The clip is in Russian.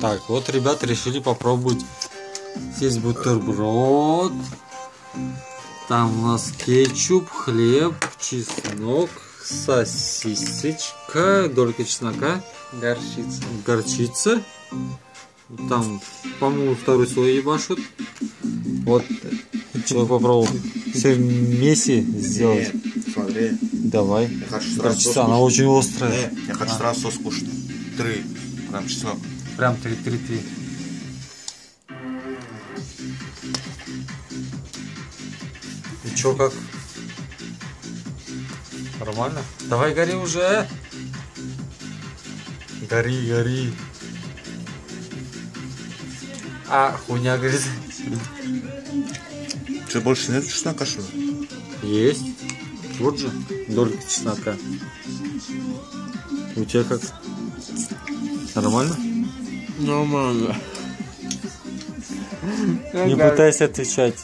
Так, вот ребята решили попробовать. Здесь бутерброд. Там у нас кетчуп, хлеб, чеснок, сосисочка, долька чеснока, Горчица. горчица. Там, по-моему, второй слой ебашут. Вот, человек попробовал все вместе сделать. Нет, смотри. Давай. Я хочу Горчица, она очень острая. Не, я хочу А. сразу сос кушать. Три. Прям чеснок. Прям 3-3-3. И чё, как? Нормально? Давай гори уже! Гори, гори. А, хуйня горит. Что, больше нет чеснока, что ли? Есть. Вот же, долька чеснока. У тебя как? Нормально? Нормально. Не пытайся отвечать.